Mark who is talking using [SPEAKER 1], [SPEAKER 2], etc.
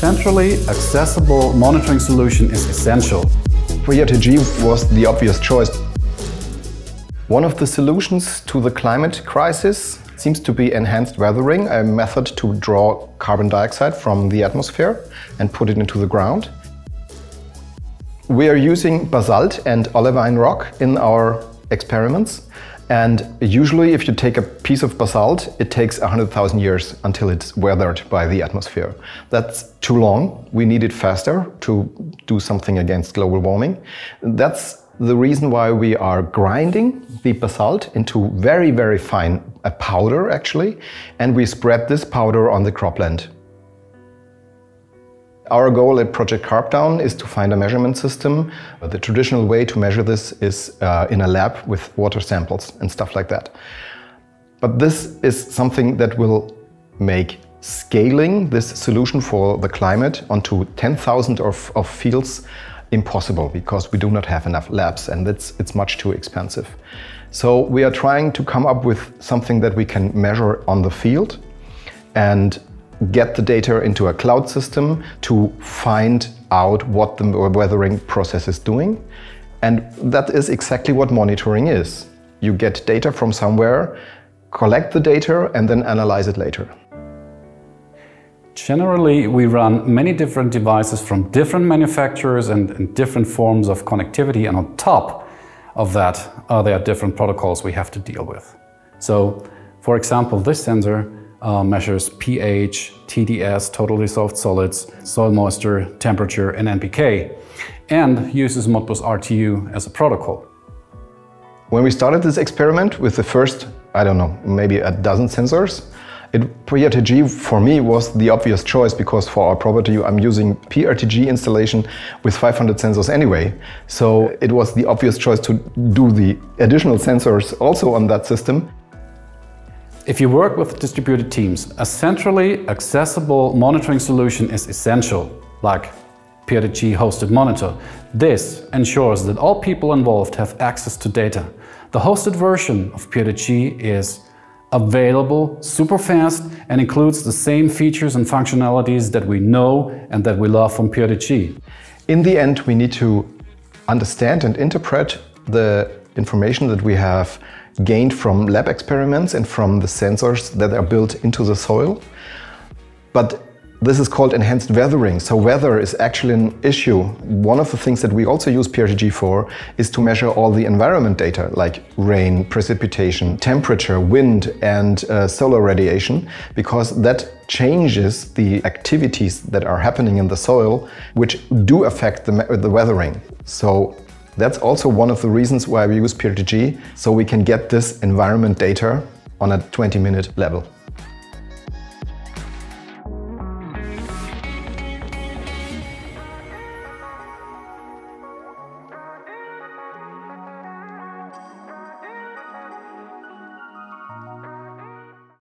[SPEAKER 1] centrally accessible monitoring solution is essential.
[SPEAKER 2] PRTG was the obvious choice. One of the solutions to the climate crisis seems to be enhanced weathering, a method to draw carbon dioxide from the atmosphere and put it into the ground. We are using basalt and olivine rock in our experiments. And usually if you take a piece of basalt, it takes 100,000 years until it's weathered by the atmosphere. That's too long. We need it faster to do something against global warming. That's the reason why we are grinding the basalt into very, very fine a powder actually, and we spread this powder on the cropland. Our goal at Project Carbdown is to find a measurement system. The traditional way to measure this is uh, in a lab with water samples and stuff like that. But this is something that will make scaling this solution for the climate onto 10,000 of, of fields impossible because we do not have enough labs and it's, it's much too expensive. So we are trying to come up with something that we can measure on the field and get the data into a cloud system to find out what the weathering process is doing. And that is exactly what monitoring is. You get data from somewhere, collect the data and then analyze it later.
[SPEAKER 1] Generally, we run many different devices from different manufacturers and, and, different forms of connectivity. And on top of that, uh, there are different protocols we have to deal with. So, for example, this sensor uh, measures pH, TDS, total dissolved solids, soil moisture, temperature, and NPK, and uses Modbus RTU as a protocol.
[SPEAKER 2] When we started this experiment with the first, I don't know, maybe a dozen sensors, it, PRTG for me was the obvious choice because for our property I'm using PRTG installation with 500 sensors anyway. So it was the obvious choice to do the additional sensors also on that system.
[SPEAKER 1] If you work with distributed teams, a centrally accessible monitoring solution is essential, like PRTG hosted monitor. This ensures that all people involved have access to data. The hosted version of PRTG is available, super fast, and includes the same features and functionalities that we know and that we love from PRTG.
[SPEAKER 2] In the end, we need to understand and interpret the information that we have gained from lab experiments and from the sensors that are built into the soil. But this is called enhanced weathering. So weather is actually an issue. One of the things that we also use PRTG for is to measure all the environment data like rain, precipitation, temperature, wind and uh, solar radiation because that changes the activities that are happening in the soil which do affect the, the weathering. So that's also one of the reasons why we use PRTG, so we can get this environment data on a 20 minute level.